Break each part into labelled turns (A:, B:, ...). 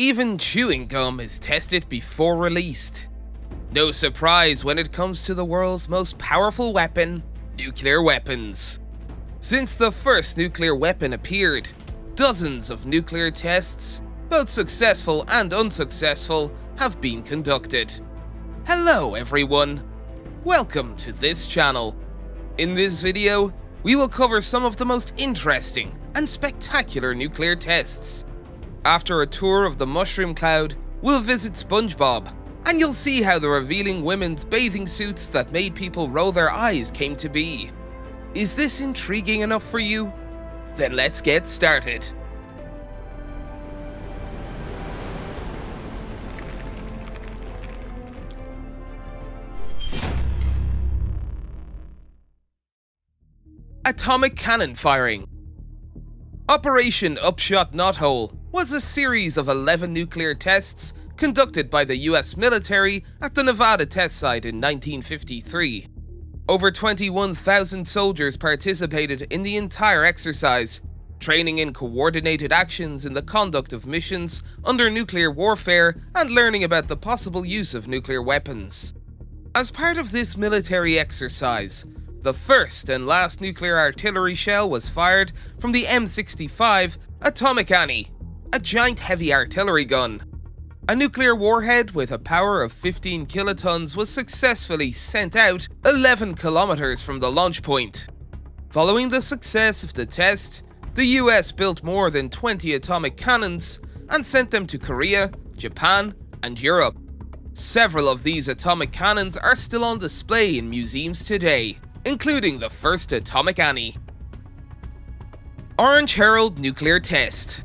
A: Even chewing gum is tested before released. No surprise when it comes to the world's most powerful weapon, nuclear weapons. Since the first nuclear weapon appeared, dozens of nuclear tests, both successful and unsuccessful, have been conducted. Hello everyone, welcome to this channel. In this video, we will cover some of the most interesting and spectacular nuclear tests. After a tour of the mushroom cloud, we'll visit SpongeBob, and you'll see how the revealing women's bathing suits that made people roll their eyes came to be. Is this intriguing enough for you? Then let's get started. Atomic Cannon Firing Operation Upshot Knothole was a series of 11 nuclear tests conducted by the US military at the Nevada test site in 1953. Over 21,000 soldiers participated in the entire exercise, training in coordinated actions in the conduct of missions under nuclear warfare and learning about the possible use of nuclear weapons. As part of this military exercise, the first and last nuclear artillery shell was fired from the M65 Atomic Annie, a giant heavy artillery gun. A nuclear warhead with a power of 15 kilotons was successfully sent out 11 kilometers from the launch point. Following the success of the test, the US built more than 20 atomic cannons and sent them to Korea, Japan, and Europe. Several of these atomic cannons are still on display in museums today, including the first Atomic Annie. Orange Herald Nuclear Test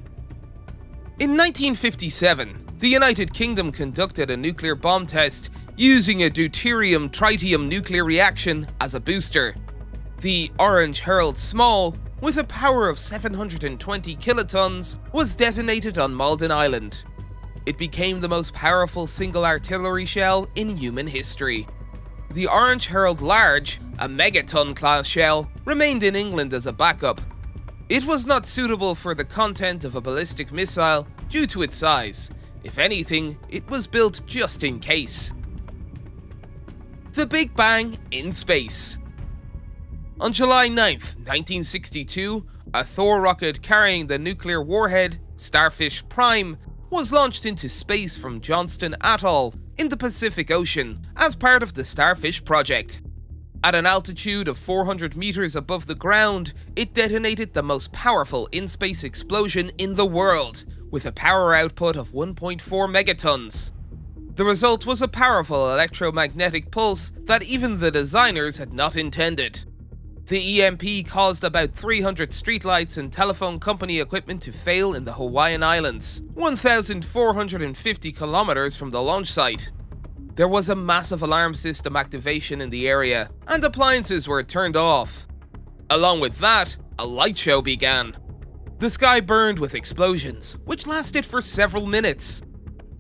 A: In 1957, the United Kingdom conducted a nuclear bomb test using a deuterium tritium nuclear reaction as a booster. The Orange Herald Small, with a power of 720 kilotons, was detonated on Malden Island. It became the most powerful single artillery shell in human history. The Orange Herald Large, a megaton class shell, remained in England as a backup. It was not suitable for the content of a ballistic missile due to its size, if anything, it was built just in case. The Big Bang in Space On July 9, 1962, a Thor rocket carrying the nuclear warhead, Starfish Prime, was launched into space from Johnston Atoll in the Pacific Ocean as part of the Starfish project. At an altitude of 400 meters above the ground, it detonated the most powerful in-space explosion in the world, with a power output of 1.4 megatons. The result was a powerful electromagnetic pulse that even the designers had not intended. The EMP caused about 300 streetlights and telephone company equipment to fail in the Hawaiian Islands, 1,450 kilometers from the launch site. There was a massive alarm system activation in the area, and appliances were turned off. Along with that, a light show began. The sky burned with explosions, which lasted for several minutes.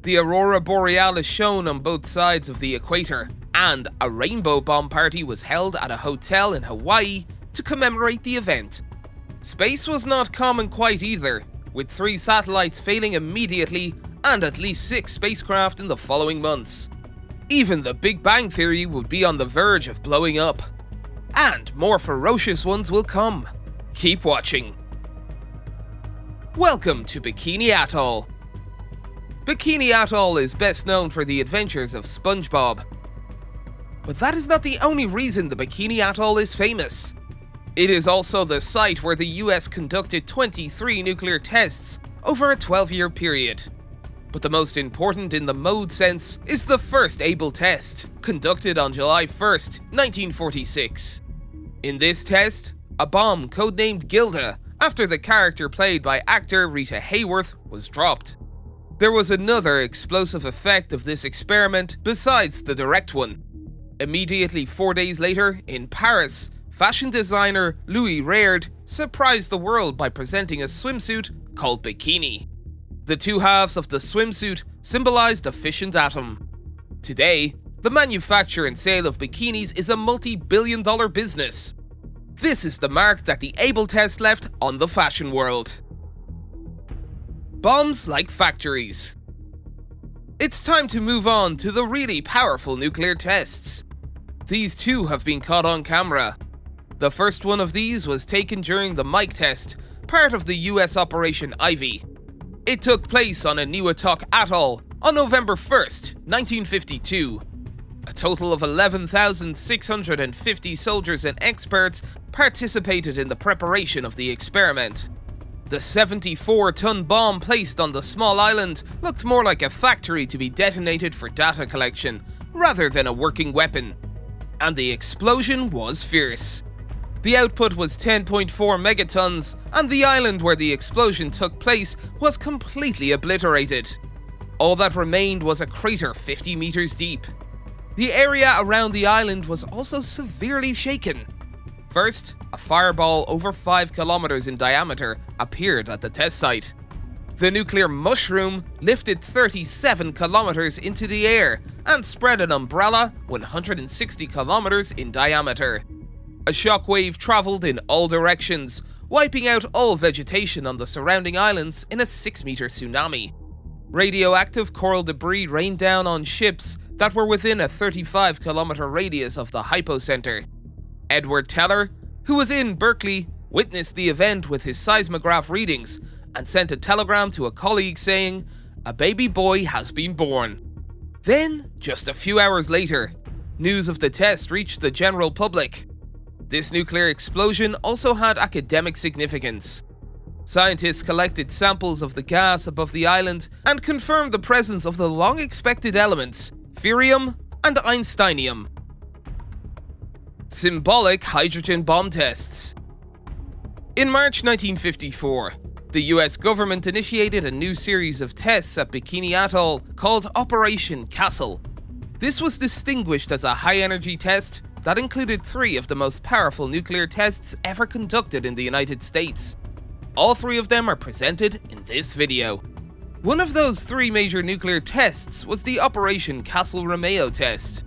A: The aurora borealis shone on both sides of the equator, and a rainbow bomb party was held at a hotel in Hawaii to commemorate the event. Space was not common quite either, with three satellites failing immediately and at least six spacecraft in the following months. Even the Big Bang Theory would be on the verge of blowing up. And more ferocious ones will come. Keep watching. Welcome to Bikini Atoll. Bikini Atoll is best known for the adventures of SpongeBob. But that is not the only reason the Bikini Atoll is famous. It is also the site where the US conducted 23 nuclear tests over a 12-year period. But the most important in the mode sense is the first Able test, conducted on July 1st, 1946. In this test, a bomb codenamed Gilda after the character played by actor Rita Hayworth was dropped. There was another explosive effect of this experiment besides the direct one. Immediately four days later, in Paris, fashion designer Louis Reard surprised the world by presenting a swimsuit called Bikini. The two halves of the swimsuit symbolized the fissioned atom. Today, the manufacture and sale of bikinis is a multi-billion dollar business. This is the mark that the Able test left on the fashion world. Bombs like factories. It's time to move on to the really powerful nuclear tests. These two have been caught on camera. The first one of these was taken during the Mike test, part of the US Operation Ivy. It took place on Enewetak Atoll on November 1st, 1952. A total of 11,650 soldiers and experts participated in the preparation of the experiment. The 74 ton bomb placed on the small island looked more like a factory to be detonated for data collection, rather than a working weapon. And the explosion was fierce. The output was 10.4 megatons, and the island where the explosion took place was completely obliterated. All that remained was a crater 50 meters deep. The area around the island was also severely shaken, First, a fireball over 5 kilometers in diameter appeared at the test site. The nuclear mushroom lifted 37 kilometers into the air and spread an umbrella 160 kilometers in diameter. A shockwave travelled in all directions, wiping out all vegetation on the surrounding islands in a 6 meter tsunami. Radioactive coral debris rained down on ships that were within a 35 kilometer radius of the hypocenter. Edward Teller, who was in Berkeley, witnessed the event with his seismograph readings and sent a telegram to a colleague saying, A baby boy has been born. Then, just a few hours later, news of the test reached the general public. This nuclear explosion also had academic significance. Scientists collected samples of the gas above the island and confirmed the presence of the long expected elements, fermium and einsteinium, Symbolic hydrogen bomb tests. In March 1954, the US government initiated a new series of tests at Bikini Atoll called Operation Castle. This was distinguished as a high energy test that included three of the most powerful nuclear tests ever conducted in the United States. All three of them are presented in this video. One of those three major nuclear tests was the Operation Castle Romeo test.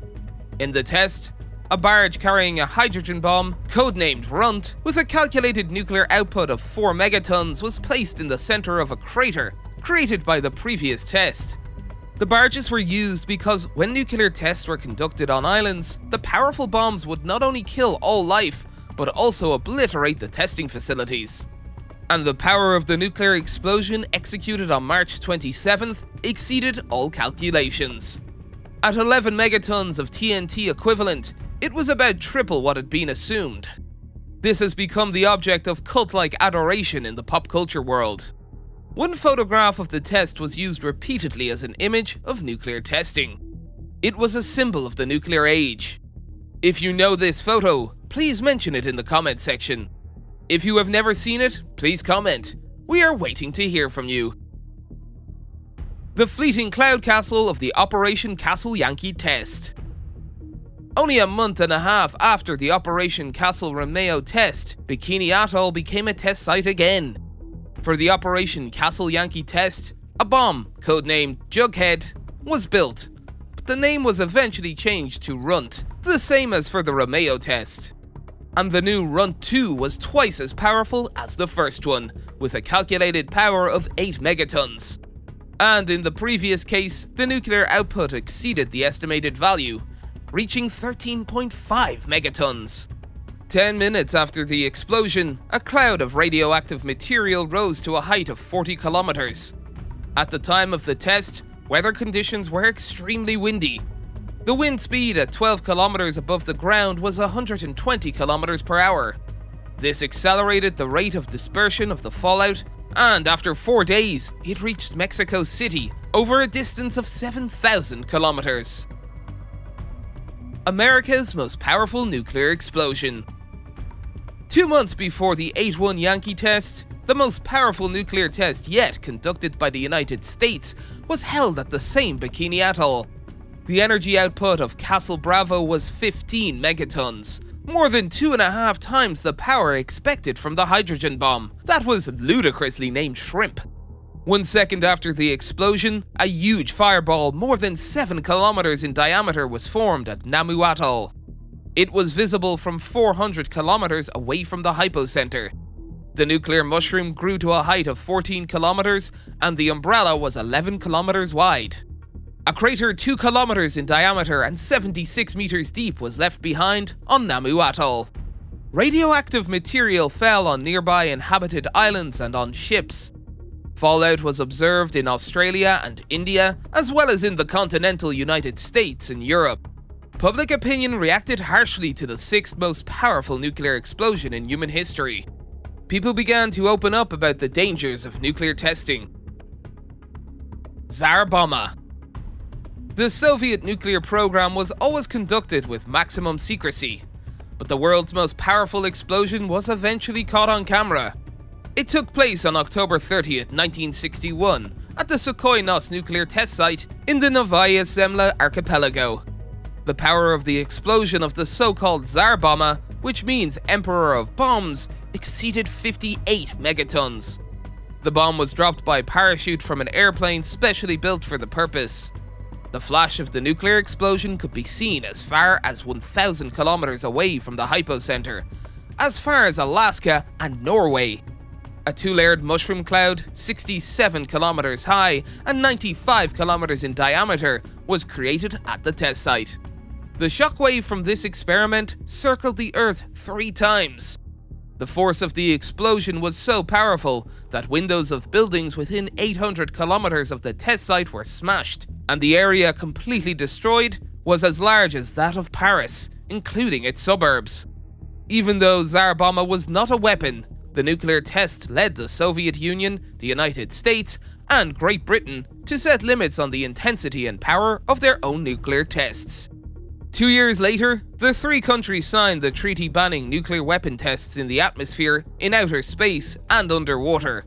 A: In the test, a barge carrying a hydrogen bomb, codenamed Runt, with a calculated nuclear output of 4 megatons was placed in the center of a crater created by the previous test. The barges were used because when nuclear tests were conducted on islands, the powerful bombs would not only kill all life, but also obliterate the testing facilities. And the power of the nuclear explosion executed on March 27th exceeded all calculations. At 11 megatons of TNT equivalent, it was about triple what had been assumed. This has become the object of cult-like adoration in the pop culture world. One photograph of the test was used repeatedly as an image of nuclear testing. It was a symbol of the nuclear age. If you know this photo, please mention it in the comment section. If you have never seen it, please comment. We are waiting to hear from you. The fleeting cloud castle of the Operation Castle Yankee test. Only a month and a half after the Operation Castle Romeo test, Bikini Atoll became a test site again. For the Operation Castle Yankee test, a bomb, codenamed Jughead, was built, but the name was eventually changed to Runt, the same as for the Romeo test. And the new Runt 2 was twice as powerful as the first one, with a calculated power of 8 megatons. And in the previous case, the nuclear output exceeded the estimated value, reaching 13.5 megatons. 10 minutes after the explosion, a cloud of radioactive material rose to a height of 40 kilometers. At the time of the test, weather conditions were extremely windy. The wind speed at 12 kilometers above the ground was 120 kilometers per hour. This accelerated the rate of dispersion of the fallout, and after four days, it reached Mexico City, over a distance of 7,000 kilometers. America's most powerful nuclear explosion. Two months before the 8-1 Yankee test, the most powerful nuclear test yet conducted by the United States was held at the same Bikini Atoll. The energy output of Castle Bravo was 15 megatons, more than two and a half times the power expected from the hydrogen bomb that was ludicrously named Shrimp. One second after the explosion, a huge fireball more than 7 kilometers in diameter was formed at Namu Atoll. It was visible from 400 kilometers away from the hypocenter. The nuclear mushroom grew to a height of 14 kilometers and the umbrella was 11 kilometers wide. A crater 2 kilometers in diameter and 76 meters deep was left behind on Namu Atoll. Radioactive material fell on nearby inhabited islands and on ships. Fallout was observed in Australia and India, as well as in the continental United States and Europe. Public opinion reacted harshly to the sixth most powerful nuclear explosion in human history. People began to open up about the dangers of nuclear testing. Tsar Bomba The Soviet nuclear program was always conducted with maximum secrecy, but the world's most powerful explosion was eventually caught on camera. It took place on October 30th, 1961, at the Sukhoi Nos nuclear test site in the Novaya Zemlya archipelago. The power of the explosion of the so-called Tsar Bomba, which means Emperor of Bombs, exceeded 58 megatons. The bomb was dropped by parachute from an airplane specially built for the purpose. The flash of the nuclear explosion could be seen as far as 1,000 kilometers away from the hypocenter, as far as Alaska and Norway. A two-layered mushroom cloud, 67 kilometers high and 95 kilometers in diameter, was created at the test site. The shockwave from this experiment circled the Earth three times. The force of the explosion was so powerful that windows of buildings within 800 kilometers of the test site were smashed, and the area completely destroyed was as large as that of Paris, including its suburbs. Even though Tsar Bomba was not a weapon, the nuclear test led the Soviet Union, the United States, and Great Britain to set limits on the intensity and power of their own nuclear tests. Two years later, the three countries signed the treaty banning nuclear weapon tests in the atmosphere, in outer space, and underwater,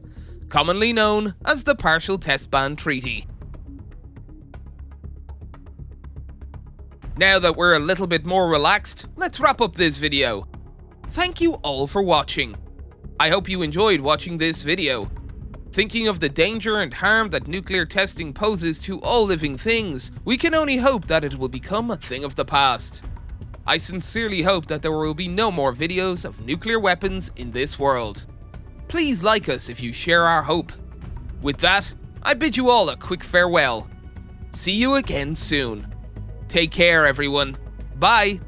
A: commonly known as the Partial Test Ban Treaty. Now that we're a little bit more relaxed, let's wrap up this video. Thank you all for watching. I hope you enjoyed watching this video. Thinking of the danger and harm that nuclear testing poses to all living things, we can only hope that it will become a thing of the past. I sincerely hope that there will be no more videos of nuclear weapons in this world. Please like us if you share our hope. With that, I bid you all a quick farewell. See you again soon. Take care everyone. Bye.